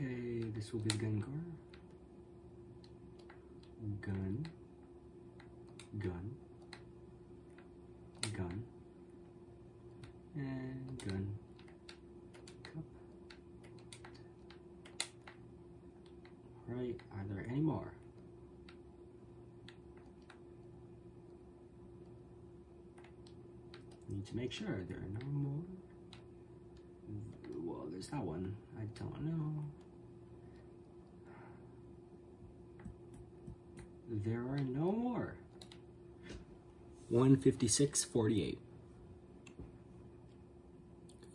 Okay, this will be the gun car. Gun. Gun. Gun. And gun. Cup. Right, are there any more? Need to make sure there are no more. Well, there's that one. I don't know. There are no more. 156.48.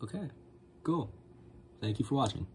Okay, cool. Thank you for watching.